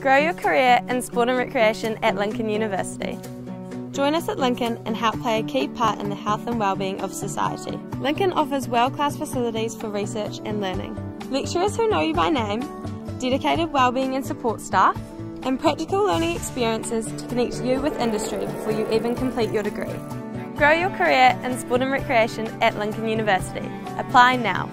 Grow your career in sport and recreation at Lincoln University. Join us at Lincoln and help play a key part in the health and well-being of society. Lincoln offers world-class facilities for research and learning. Lecturers who know you by name, dedicated well-being and support staff, and practical learning experiences to connect you with industry before you even complete your degree. Grow your career in sport and recreation at Lincoln University. Apply now.